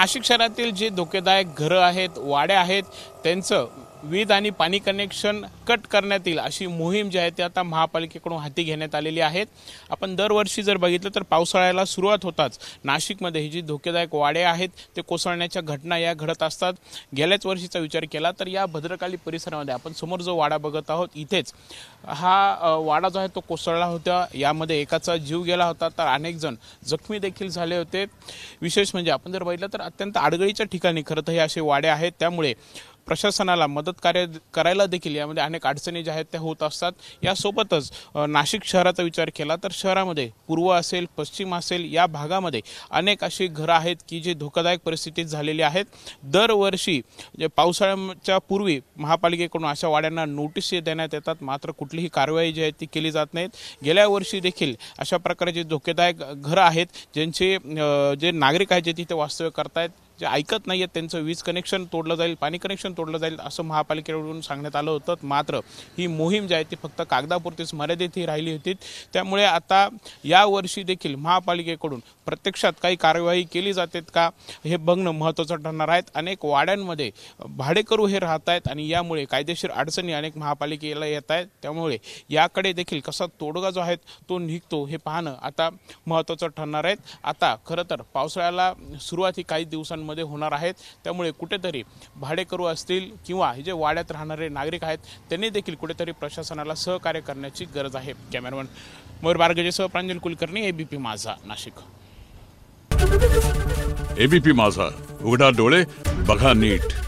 नाशिक शहरातील जे धोकेदायक घरं आहेत वाड्या आहेत त्यांचं वीज आणि पाणी कनेक्शन कट करण्यात येईल अशी मोहीम जी आहे ती आता महापालिकेकडून हाती घेण्यात आलेली आहेत आपण दरवर्षी जर बघितलं तर पावसाळ्याला सुरुवात होताच. नाशिकमध्ये ही जी धोकेदायक वाडे आहेत ते कोसळण्याच्या घटना या घडत असतात. गेल्याच वर्षीचा विचार केला तर या भद्रकाली परिसरामध्ये आपण समोर जो वाडा बघत आहोत इथेच. हा वाडा जो आहे तो कोसळला होता. यामध्ये एकाचा जीव गेला होता तर अनेक जण जखमी देखील झाले होते. विशेष म्हणजे आपण जर बघितलं तर अत्यंत आडगळीच्या ठिकाणी खरं तर हे असे वाडे आहेत. त्यामुळे प्रशासनाला मदत कार्य करायला देखील यामध्ये अनेक अडचणी ज्या आहेत त्या होत असतात. यासोबतच नाशिक शहराचा विचार केला तर शहरामध्ये पूर्व असेल पश्चिम असेल या भागामध्ये अनेक अशी घरं आहेत की जी धोकादायक परिस्थितीत झालेली आहेत. दरवर्षी जे पावसाळ्याच्या पूर्वी महापालिकेकडून अशा वाड्यांना नोटीस देण्यात येतात. मात्र कुठलीही कारवाई जी आहे ती केली जात नाहीत. गेल्या वर्षी देखील अशा प्रकारचे धोकेदायक घरं आहेत ज्यांचे जे नागरिक आहेत जे तिथे वास्तव्य करतायत जे ऐकत नाही आहेत त्यांचं वीज कनेक्शन तोडलं जाईल पाणी कनेक्शन तोडलं जाईल असं महापालिकेकडून सांगण्यात आलं होतं. मात्र ही मोहीम जी आहे ती फक्त कागदापुरतीच मर्यादित ही राहिली होती. त्यामुळे आता या वर्षी देखील महापालिकेकडून प्रत्यक्षात काही कार्यवाही केली जाते का हे बघणं महत्त्वाचं ठरणार आहेत अनेक वाड्यांमध्ये भाडेकरू हे राहत आहेत आणि यामुळे कायदेशीर अडचणी अनेक महापालिकेला येत आहेत. त्यामुळे याकडे देखील कसा तोडगा जो आहे तो निघतो हे पाहणं आता महत्त्वाचं ठरणार आहेत आता खरं तर पावसाळ्याला सुरुवात ही काही दिवसांमध्ये होणार आहेत. त्यामुळे कुठेतरी भाडेकरू असतील किंवा हे जे वाड्यात राहणारे नागरिक आहेत त्यांनी देखील कुठेतरी प्रशासनाला सहकार्य करण्याची गरज आहे. कॅमेरामन मयूर बारगजेसह प्रांजल कुलकर्णी एबीपी माझा नाशिक. एबीपी माझा. उघडा डोळे बघा नीट.